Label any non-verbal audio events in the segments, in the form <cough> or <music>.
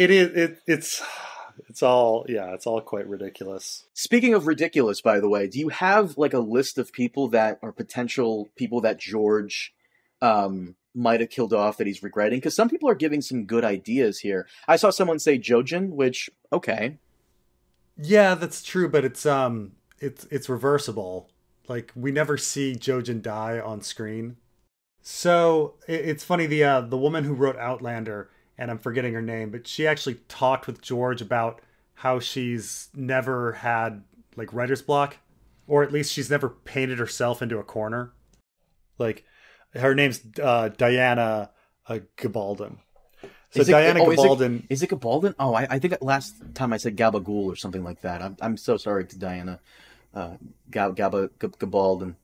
it is it, it's it's all yeah it's all quite ridiculous Speaking of ridiculous, by the way, do you have like a list of people that are potential people that George um, might have killed off that he's regretting? Because some people are giving some good ideas here. I saw someone say Jojen, which okay, yeah that's true but it's um it's it's reversible like we never see Jojen die on screen so it, it's funny the uh the woman who wrote outlander and i'm forgetting her name but she actually talked with george about how she's never had like writer's block or at least she's never painted herself into a corner like her name's uh diana uh, gabaldon so Is it- diana oh, is it- gabaldon is it Gabaldon? Oh, I, I think last time I said Gabagool or something like that. I'm I'm so sorry to Diana. Uh, Gab, Gabaldon.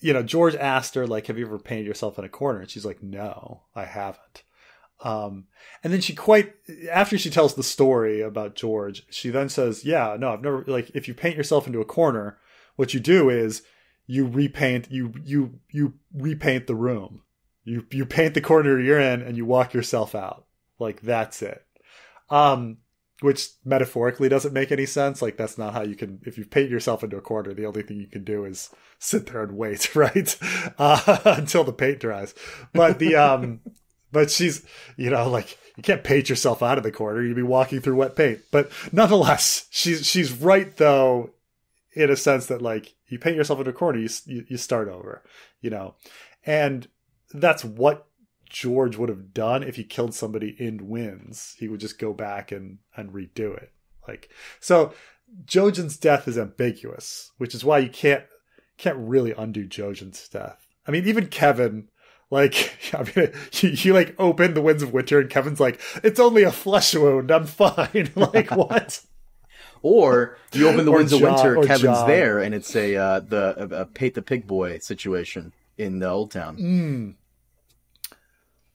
you know, George asked her, like, have you ever painted yourself in a corner? And she's like, no, I haven't. Um, and then she quite, after she tells the story about George, she then says, yeah, no, I've never, like, if you paint yourself into a corner, what you do is you repaint, you, you, you repaint the room. You, you paint the corner you're in and you walk yourself out. Like, that's it. Um, which metaphorically doesn't make any sense. Like that's not how you can. If you paint yourself into a corner, the only thing you can do is sit there and wait, <laughs> right, uh, <laughs> until the paint dries. But the um, but she's you know like you can't paint yourself out of the corner. You'd be walking through wet paint. But nonetheless, she's she's right though, in a sense that like you paint yourself into a corner, you you, start over, you know, and that's what George would have done if he killed somebody in Winds. He would just go back and and redo it. Like so Jojen's death is ambiguous, which is why you can't can't really undo Jojen's death. I mean, even Kevan, like <laughs> I mean, you, you like open the winds of winter, and Kevan's like, "It's only a flesh wound. I'm fine." <laughs> like what? Or you open the winds of winter, Kevan's Jon. there, and it's a uh, the a, a Pate the Pig Boy situation in the Oldtown. Mm.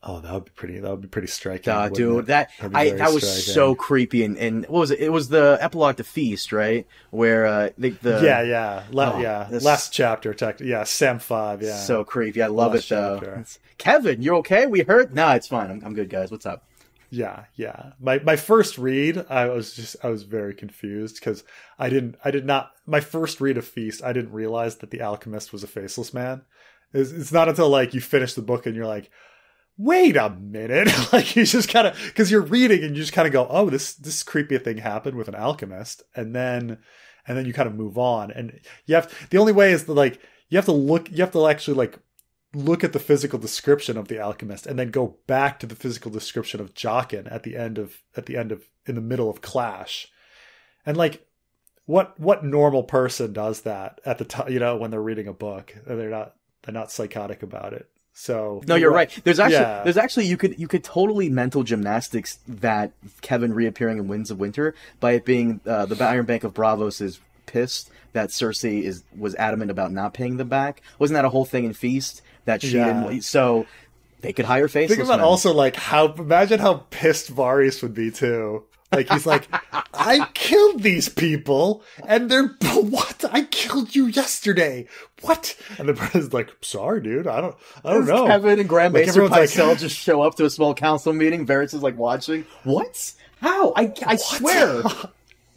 Oh, that would be pretty. That would be pretty striking. Ah, dude, it? that I that was striking. so creepy. And, and what was it? It was the epilogue to Feast, right? Where uh, the, the yeah, yeah, La- Oh, yeah. this- Last chapter, tech. Yeah, Sam five. Yeah, so creepy. I love Last it though. Kevan, you're okay? We heard? Nah, it's fine. I'm, I'm good, guys. What's up? yeah, yeah. My my first read, I was just I was very confused because I didn't I did not my first read of Feast. I didn't realize that the alchemist was a faceless man. It's, it's not until like you finish the book and you're like. Wait a minute! <laughs> like you just kind of because you're reading and you just kind of go, "Oh, this this creepy thing happened with an alchemist," and then and then you kind of move on. And you have the only way is to like you have to look, you have to actually like look at the physical description of the alchemist and then go back to the physical description of Jaqen at the end of at the end of in the middle of Clash. And like what what normal person does that at the time, you know, when they're reading a book? They're not they're not psychotic about it. So No, you're right. There's actually Yeah. there's actually you could you could totally mental gymnastics that Kevan reappearing in Winds of Winter by it being uh, the Iron Bank of Braavos is pissed that Cersei is was adamant about not paying them back. Wasn't that a whole thing in Feast that she Yeah. didn't? So they could hire faceless. Think about men. also like how imagine how pissed Varys would be too. Like he's like, I killed these people, and they're <laughs> what? I killed you yesterday. What? And the president's like, sorry, dude. I don't, I don't know. Kevan and Graham Like, Mason everyone's like- <laughs> just show up to a small council meeting. Varys is like watching. What? How? I, I swear.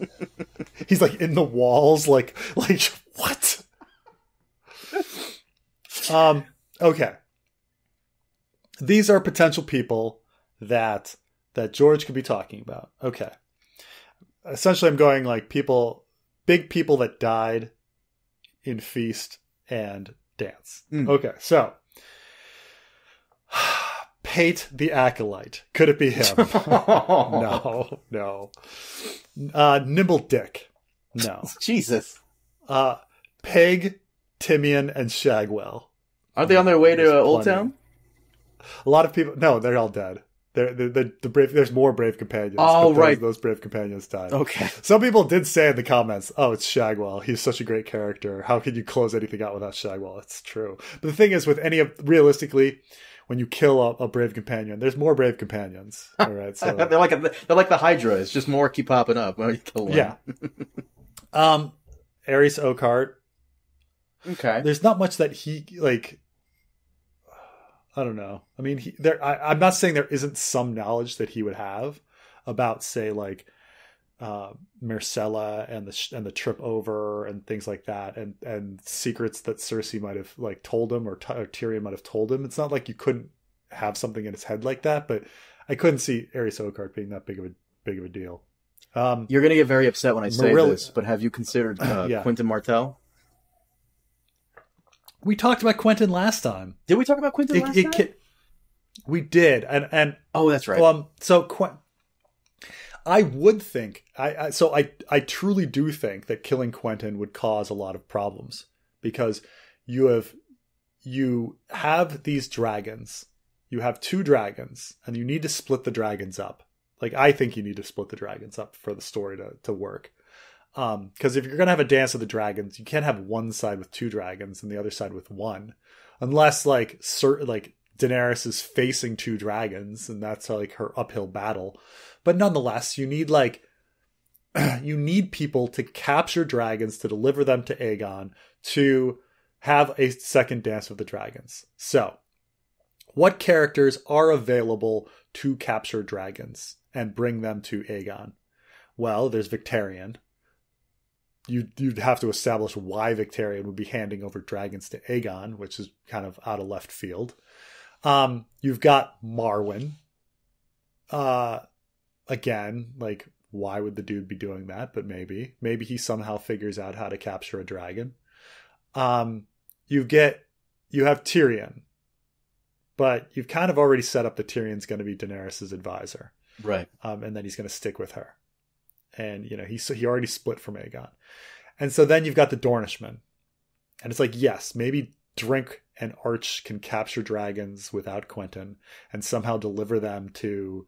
<laughs> He's like in the walls, like, like what? um. Okay. These are potential people that that George could be talking about. Okay. Essentially, I'm going like people, big people that died in feast and dance. Mm. Okay, so <sighs> Pate the acolyte. Could it be him? <laughs> <laughs> no, no. Uh, Nimble Dick. No. <laughs> Jesus. Uh, Peg, Timeon, and Shagwell. Aren't they on their way to uh, Old. Town? A lot of people. No, they're all dead. They're, they're, they're the brave. There's more brave companions. Oh, those- right. Those brave companions died. Okay. <laughs> Some people did say in the comments, "Oh, it's Shagwell. He's such a great character. How can you close anything out without Shagwell?" It's true. But the thing is, with any of realistically, when you kill a, a brave companion, there's more brave companions. <laughs> All right, so they're like a, they're like the Hydra. It's just more keep popping up when you kill one. yeah. <laughs> um, Arys Oakheart. Okay. There's not much that he like. I don't know. I mean, he, there. I, I'm not saying there isn't some knowledge that he would have. about say like uh, Myrcella and the sh- and the trip over and things like that, and and secrets that Cersei might have like told him or, T- or Tyrion might have told him. It's not like you couldn't have something in his head like that, but I couldn't see Arys Oakheart being that big of a big of a deal. Um, You're gonna get very upset when I say this, but have you considered <coughs> uh, Yeah. Quentyn Martell? We talked about Quentyn last time. Did we talk about Quentyn It, last it time? ca- we did, and and oh, that's right. Um, so Qu- I would think I, I so I I truly do think that killing Quentyn would cause a lot of problems because you have you have these dragons, you have two dragons, and you need to split the dragons up. Like I think you need to split the dragons up for the story to to work. Um, because if you're gonna have a dance of the dragons, you can't have one side with two dragons and the other side with one, unless like certain like Daenerys is facing two dragons, and that's like her uphill battle. But nonetheless, you need like <clears throat> you need people to capture dragons to deliver them to Aegon to have a second dance with the dragons. So, what characters are available to capture dragons and bring them to Aegon? Well, there's Victarion. You you'd have to establish why Victarion would be handing over dragons to Aegon, which is kind of out of left field. Um, you've got Marwyn. Uh, again, like why would the dude be doing that? But maybe, maybe he somehow figures out how to capture a dragon. Um, you get, you have Tyrion, but you've kind of already set up that Tyrion's going to be Daenerys's advisor, right. um, and then he's going to stick with her. And you know, he he already split from Aegon, and so then you've got the Dornishmen, and it's like yes, maybe Drink and Arch can capture dragons without Quentyn and somehow deliver them to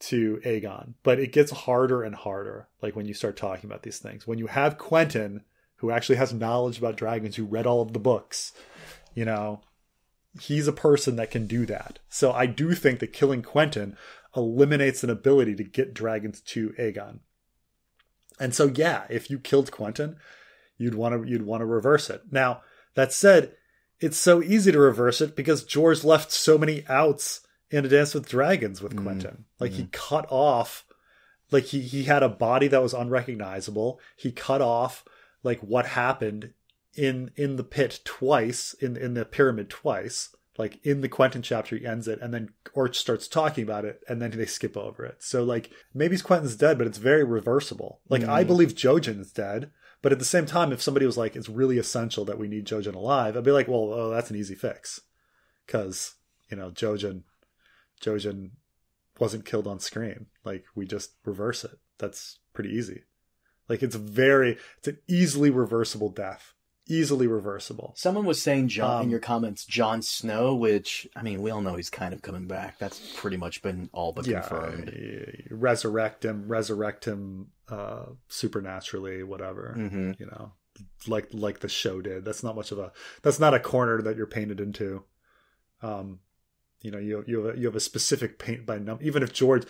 to Aegon. But it gets harder and harder, like when you start talking about these things. When you have Quentyn, who actually has knowledge about dragons, who read all of the books, you know, he's a person that can do that. So I do think that killing Quentyn eliminates an ability to get dragons to Aegon. And so yeah, if you killed Quentyn, you'd want to you'd want to reverse it. Now, that said, it's so easy to reverse it because George left so many outs in A Dance with Dragons with Mm, Quentyn. Like he cut off like he he had a body that was unrecognizable. He cut off like what happened in in the pit twice, in in the pyramid twice. Like in the Quentyn chapter he ends it and then Orch starts talking about it and then they skip over it. So like maybe Quentyn's dead, but it's very reversible. Like I Mm. believe Jojen is dead. But at the same time, if somebody was like, it's really essential that we need Jojen alive, I'd be like, well, oh, that's an easy fix. Because, you know, Jojen, Jojen wasn't killed on screen. Like, we just reverse it. That's pretty easy. Like, it's very, it's an easily reversible death. Easily reversible. Someone was saying Jon in Um, your comments, Jon Snow, which I mean, we all know he's kind of coming back. That's pretty much been all but yeah. confirmed. Resurrect him, resurrect him uh, supernaturally, whatever. hmm you know like like the show did that's not much of a that's not a corner that you're painted into um you know you you have a, you have a specific paint by number even if george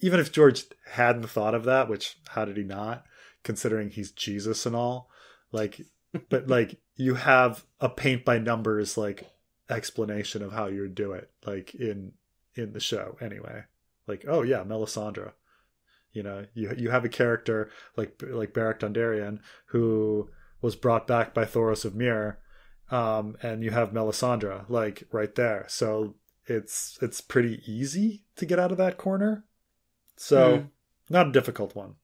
even if george hadn't thought of that which how did he not considering he's jesus and all like but like you have a paint by numbers like explanation of how you would do it like in in the show anyway. Like oh yeah melisandre. You know you you have a character like like Beric Dondarrion who was brought back by Thoros of Myr um and you have Melisandre like right there. So it's it's pretty easy to get out of that corner. So Hmm. not a difficult one.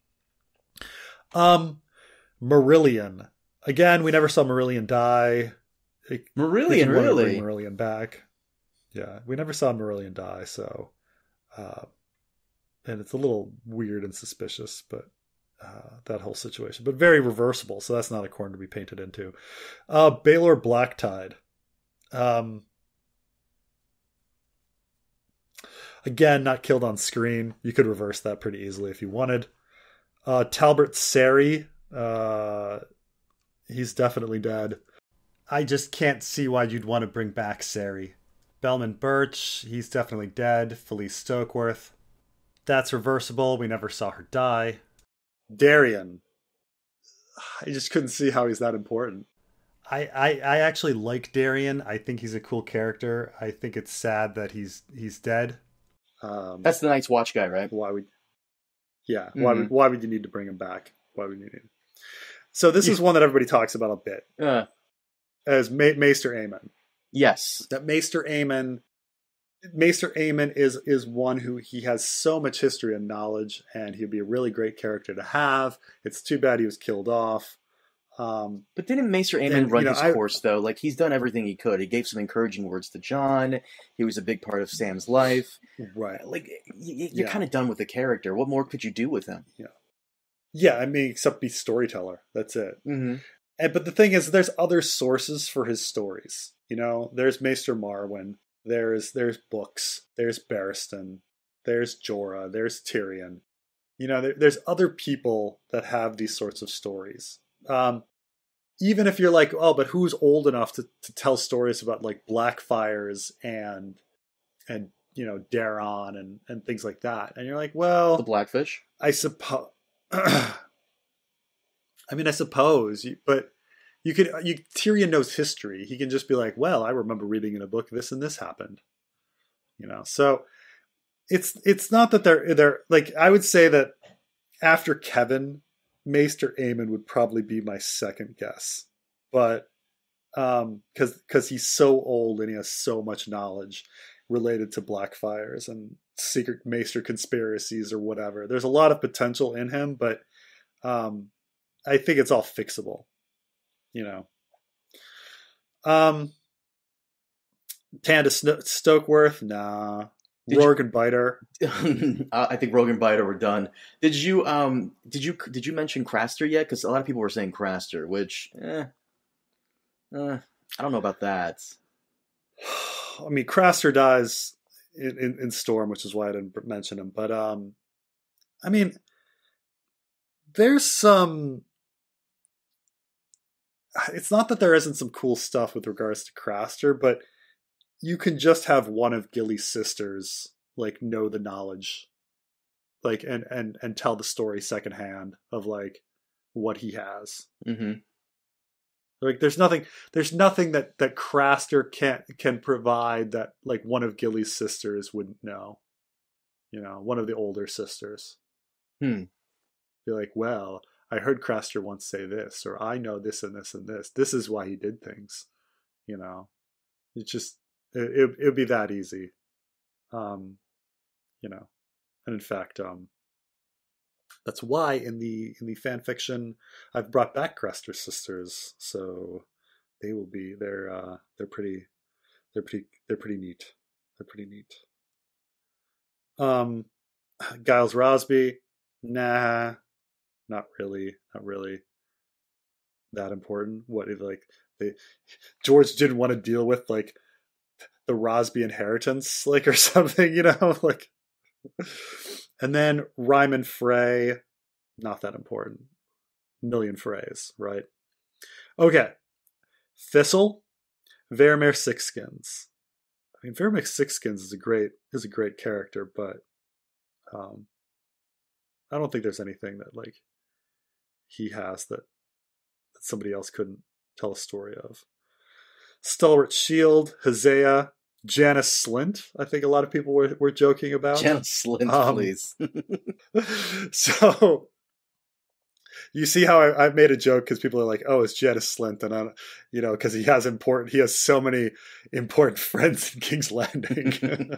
Um Marillion again we never saw Marillion die It- Marillion, really? bring Marillion back yeah we never saw Marillion die so uh and it's a little weird and suspicious, but uh, that whole situation, but very reversible. So that's not a corner to be painted into. Uh, Baelor Blacktyde. Um, again, not killed on screen. You could reverse that pretty easily if you wanted. Uh, Talbert Serry. He's definitely dead. I just can't see why you'd want to bring back Serry. Bellman Birch, he's definitely dead. Falyse Stokeworth, that's reversible. We never saw her die. Dareon. I just couldn't see how he's that important. I, I, I actually like Dareon. I think he's a cool character. I think it's sad that he's he's dead. Um, That's the Night's Watch guy, right? why we Yeah. Why Mhm. would why would you need to bring him back? Why would you need him? So this is one that everybody talks about a bit Uh, as Ma- Maester Aemon. yes. That Maester Aemon Maester Aemon is is one who he has so much history and knowledge, and he'd be a really great character to have. It's too bad he was killed off. Um, But didn't Maester Aemon And, run you know, his I- course though? Like he's done everything he could. He gave some encouraging words to Jon. He was a big part of Sam's life. right. Like y- y- you're Yeah. kind of done with the character. What more could you do with him? Yeah, I mean, except be storyteller. That's it. Mm-hmm. And but the thing is, there's other sources for his stories. You know, there's Maester Marwyn. There's there's books. There's Barristan. There's Jorah. There's Tyrion. You know, there, there's other people that have these sorts of stories. Um, even if you're like, oh, but who's old enough to, to tell stories about like Blackfires and and you know Daeron and and things like that? And you're like, well, The Blackfish. I suppose. <clears throat> I mean, I suppose, but you could. You Tyrion knows history. He can just be like, "Well, I remember reading in a book this and this happened." You know, so it's it's not that they're they're like I would say that after Kevan, Maester Aemon would probably be my second guess, but um, because because he's so old and he has so much knowledge related to Blackfires and secret Maester conspiracies or whatever. There's a lot of potential in him, but um, I think it's all fixable. You know. Um, Tanda Sno- Stokeworth, nah. Did you- Rorgan Biter, <laughs> I think Rogan Biter were done. Did you um did you did you mention Craster yet? Because a lot of people were saying Craster, which eh, eh, I don't know about that. <sighs> I mean, Craster dies in, in, Storm, which is why I didn't mention him. But um, I mean, there's some. <sighs> It's not that there isn't some cool stuff with regards to Craster, but you can just have one of Gilly's sisters like know the knowledge, like and and and tell the story secondhand of like what he has. hmm Like there's nothing there's nothing that that Craster can can provide that like one of Gilly's sisters wouldn't know. You know, one of the older sisters. Hmm. Be like, well, I heard Craster once say this, or I know this and this and this. This is why he did things. You know, it's just it it it'd be that easy. Um, you know, and in fact, um, that's why in the in the fan fiction I've brought back Craster sisters, so they will be they're uh they're pretty they're pretty they're pretty neat. They're pretty neat. Um <sighs> Gyles Rosby, nah, not really, not really that important. What if like they George didn't want to deal with like the Rosby inheritance, like or <laughs> something, you know, <laughs> like and then Ryman Frey, not that important. Million Freys, right? Okay. Thistle, Varamyr Sixskins. I mean, Varamyr Sixskins is a great is a great character, but um, I don't think there's anything that like he has that that somebody else couldn't tell a story of. Stalwart Shield, Hosea, Janos Slynt. I think a lot of people were were joking about. Janos Slynt, Um, please. <laughs> so you see how I, I made a joke because people are like, "Oh, it's Janos Slynt," and I, you know, because he has important, he has so many important <laughs> friends in King's Landing. <laughs>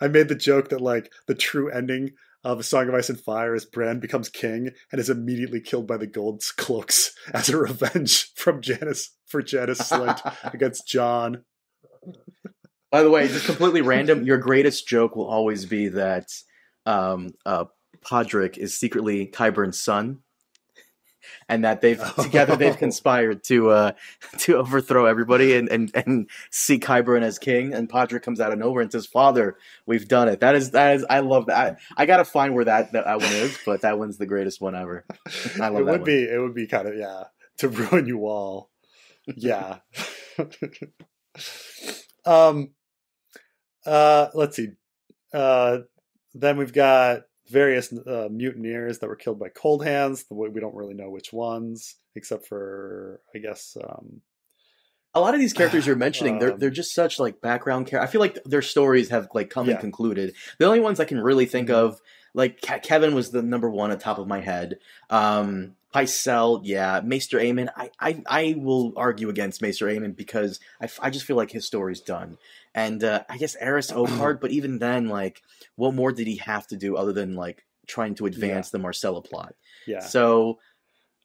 I made the joke that like the true ending of A Song of Ice and Fire is Bran becomes king and is immediately killed by the Gold Cloaks as a revenge from Janos for Janos Slynt against Jon. By the way, just completely random. Your greatest joke will always be that um, uh, Podrick is secretly Qyburn's son, and that they've <laughs> together they've conspired to uh, <laughs> to overthrow everybody and, and and see Qyburn as king. And Podrick comes out of nowhere and says, "Father, we've done it." That is that is I love that. I, I gotta find where that that one is, but that one's the greatest one ever. I love it that would one. be it would be kind of yeah to ruin you all yeah <laughs> um uh let's see uh then we've got various uh, mutineers that were killed by cold hands we don't really know which ones except for i guess um a lot of these characters you're <sighs> mentioning, they're Um, they're just such like background characters. I feel like their stories have like come Yeah. and concluded. The only ones I can really think Mhm. of Like Ke- Kevan was the number one at top of my head. Um, Pycelle, yeah. Maester Aemon, I, I, I will argue against Maester Aemon because I, I just feel like his story's done. And uh, I guess Arys <clears throat> Oakheart, but even then, like, what more did he have to do other than like trying to advance the Myrcella plot? Yeah. So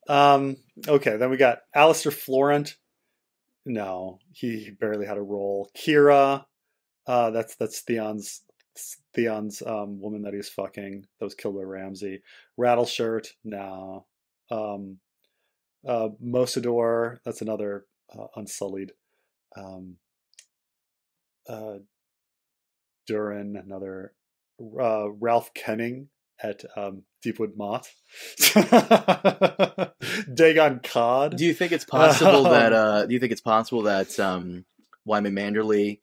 Um. Okay. Then we got Alester Florent. No, he, he barely had a role. Kyra. Uh, that's that's Theon's Theon's um woman that he's fucking that was killed by Ramsay. Rattleshirt. No. Um. Uh, Mossador. That's another uh, unsullied. Um. Uh. Durin. Another. Uh, Ralph Kenning at um, Deepwood Motte. <laughs> Dagon Codd. Do you think it's <laughs> possible that uh do you think it's possible that um Wyman Manderley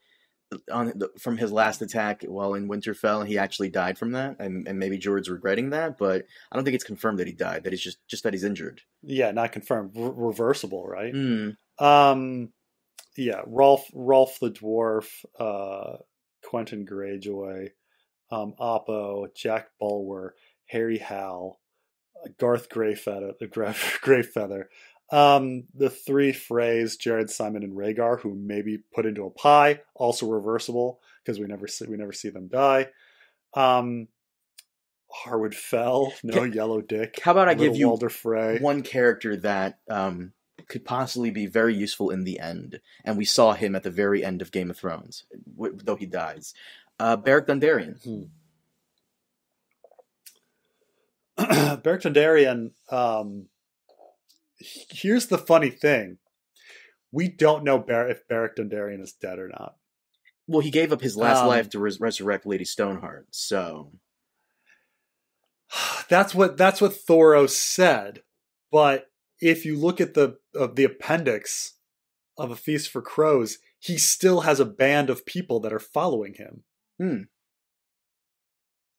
on the, from his last attack while in Winterfell he actually died from that and, and maybe George's regretting that but I don't think it's confirmed that he died that he's just just that he's injured. yeah, not confirmed. Re- reversible, right? Hmm. Um, yeah, Rolf, Rolf the dwarf, uh, Quenton Greyjoy, um, Oppo, Jack Bulwer, Harry Hal, uh, Garth Greyfeather, <laughs> Greyfeather, um, the three Freys, Jared, Symond, and Rhaegar, who may be put into a pie, also reversible because we never see we never see them die. Um, Harwood Fell, no Ca- Yellow Dick. How about I give you Walder Frey? one character that um could possibly be very useful in the end and we saw him at the very end of Game of Thrones w- though he dies. Uh Beric Dondarrion. <clears throat> Beric Dondarrion, um, here's the funny thing. We don't know Bar- if Beric Dondarrion is dead or not. Well, he gave up his last Um, life to res- resurrect Lady Stoneheart. So, <sighs> That's what that's what Thoros said. But if you look at the of the appendix of A Feast for Crows, he still has a band of people that are following him. Hmm.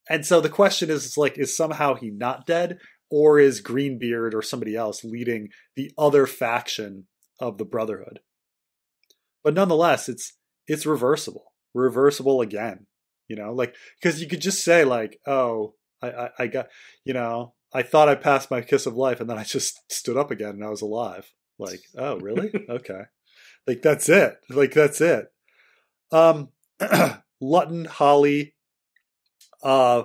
And so the question is, it's like, is somehow he not dead, or is Greenbeard or somebody else leading the other faction of the Brotherhood? But nonetheless, it's it's reversible, reversible again. You know, like because you could just say like, oh, I, I I got, you know, I thought I passed my kiss of life, and then I just stood up again and I was alive. Like, oh, really? <laughs> okay. Like that's it. Like that's it. Um, <clears throat> Lutton, Holly, uh,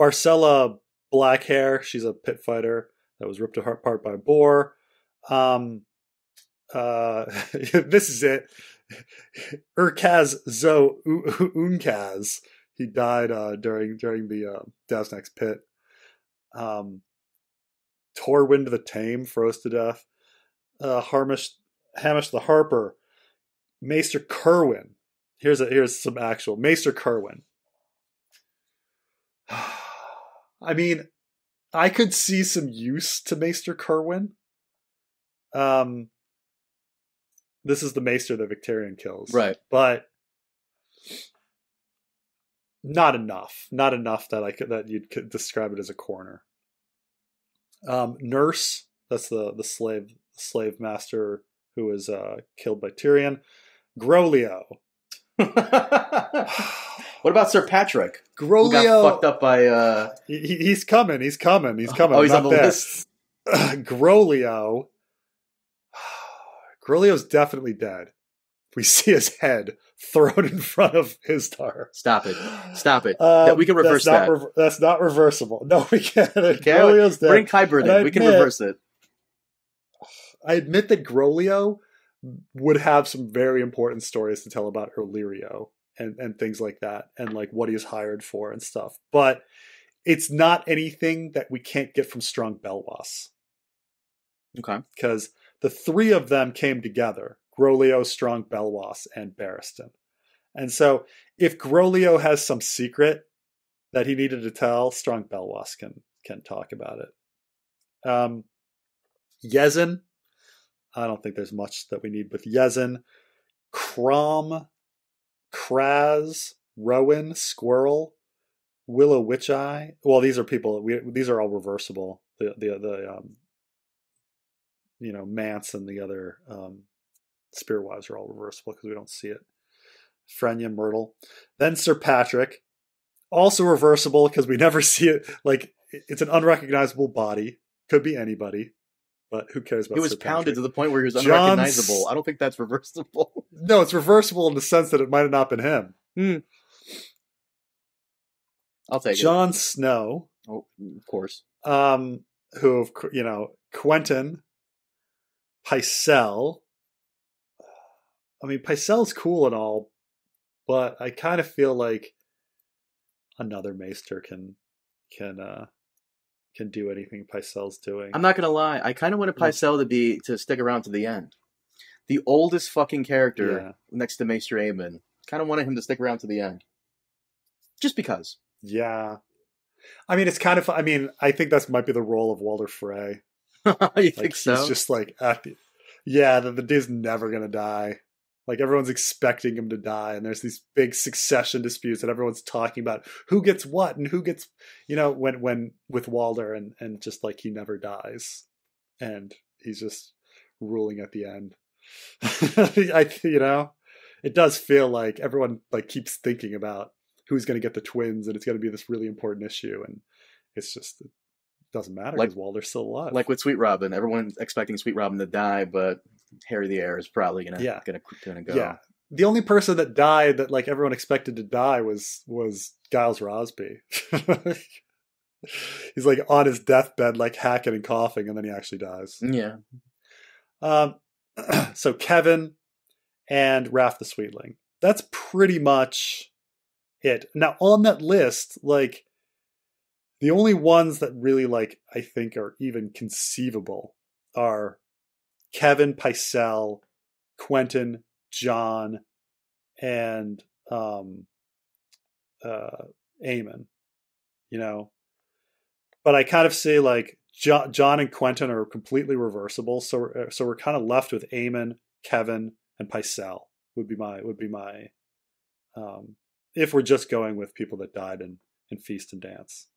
Barsena Blackhair. She's a pit fighter that was ripped apart by a boar. Um, uh, <laughs> this is it. <laughs> Urkaz Zo Unkaz. He died uh, during during the uh, Daznak's pit. Um, Torwynd the Tame froze to death. Uh, Harmish, Hamish the Harper. Maester Kerwin. Here's a here's some actual Maester Kerwin. <sighs> <sighs> I mean, I could see some use to Maester Kerwin. Um, this is the Maester that Victarion kills, right. But not enough. Not enough that I could that you'd could describe it as a corner. Um, Nurse, that's the the slave slave master who was uh, killed by Tyrion. Groleo. <sighs> <sighs> <sighs> what about Sir Patrick? Who got Groleo. fucked up by uh He, he's coming. He's coming. He's coming. Oh, he's on the there. list. <sighs> Groleo. <sighs> Groleo's definitely dead. We see his head thrown in front of his tar. Stop it. Stop it. <sighs> Um, we can reverse that's that. not that's not reversible. <laughs> No, we can't. Groleo's dead. Bring I in. We can reverse it. I admit that Groleo would have some very important stories to tell about Illyrio and, and things like that, and like what he's hired for and stuff. But it's not anything that we can't get from Strong Belwas Okay. because the three of them came together: Groleo, Strong Belwas, and Barristan. And so, if Groleo has some secret that he needed to tell, Strong Belwas can can talk about it. Um, Yezzan, I don't think there's much that we need with Yezzan. Crom, Kraz, Rowan, Squirrel, Willow Witch Eye. Well, these are people. We, these are all reversible. The the the um, you know, Mance and the other um, spearwives are all reversible because we don't see it. Frenya Myrtle, then Sir Patrick, Also reversible because we <laughs> never see it. Like it's an unrecognizable body. Could be anybody, but who cares about? He was Sir pounded Patrick? to the point where he was unrecognizable. I don't think that's reversible. <laughs> No, it's reversible in the sense that it might have not been him. I'll take Jon Snow. Oh, of course. um, who of cou- you know Quentin, Pycelle. I mean, Pycelle's cool and all, but I kind of feel like another Maester can can uh can do anything Pycelle's doing. I'm not gonna lie. I kind of wanted Pycelle to be to stick around to the end. The oldest fucking character Yeah. next to Maester Aemon. Kind of wanted him to stick around to the end, just because. Yeah. I mean, it's kind of. I mean, I think that might be the role of Walder Frey. <laughs> you Like think so? he's just like at the, yeah, the, the dude's never gonna die. Like everyone's expecting him to die, and there's these big succession disputes, and everyone's talking about who gets what and who gets, you know, when when with Walder, and and just like he never dies, and he's just ruling at the end. <laughs> I you know, it does feel like everyone like keeps thinking about who's going to get the twins, and it's going to be this really important issue, and it's just it doesn't matter Like- because Walder's still alive. like with Sweet Robin, everyone's expecting Sweet Robin to die, but Harry the Heir is probably gonna Yeah. gonna gonna go. Yeah. The only person that died that like everyone expected to die was was Giles Rosby. <laughs> He's like on his deathbed, like hacking and coughing, and then he actually dies. Yeah. Um, <clears throat> so Kevin and Raff the Sweetling. That's pretty much it. Now on that list, like the only ones that really like I think are even conceivable are Kevan, Pycelle, Quentyn, Jon, and um uh Aemon. You know. But I kind of see like Jon, Jon and Quentyn are completely reversible, so we're, so we're kind of left with Aemon, Kevan, and Pycelle would be my would be my um if we're just going with people that died in in Feast and Dance.